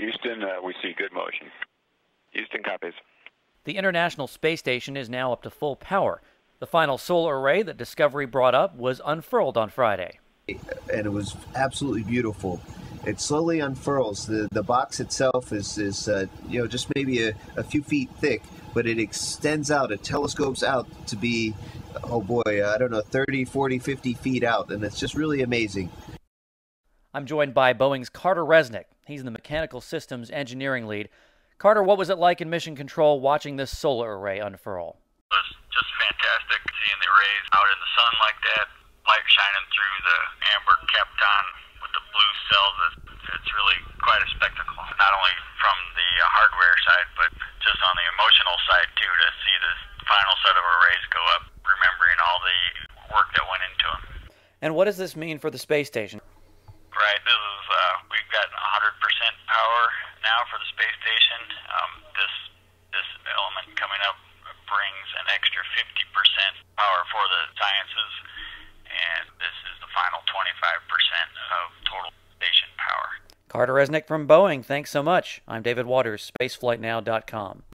Houston, uh, we see good motion. Houston copies. The International Space Station is now up to full power. The final solar array that Discovery brought up was unfurled on Friday. And it was absolutely beautiful. It slowly unfurls. The the box itself is is uh, you know just maybe a, a few feet thick, but it extends out. It telescopes out to be oh boy, I don't know, 30, 40, 50 feet out, and it's just really amazing. I'm joined by Boeing's Carter Resnick. He's the Mechanical Systems Engineering Lead. Carter, what was it like in Mission Control watching this solar array unfurl? It was just fantastic seeing the arrays out in the sun like that, light shining through the amber Kapton with the blue cells. It's really quite a spectacle, not only from the hardware side, but just on the emotional side too, to see the final set of arrays go up, remembering all the work that went into them. And what does this mean for the space station? Right, this is uh, we've got 100% power now for the space station. Um, this this element coming up brings an extra 50% power for the sciences, and this is the final 25% of total station power. Carter Resnick from Boeing, thanks so much. I'm David Waters, spaceflightnow.com.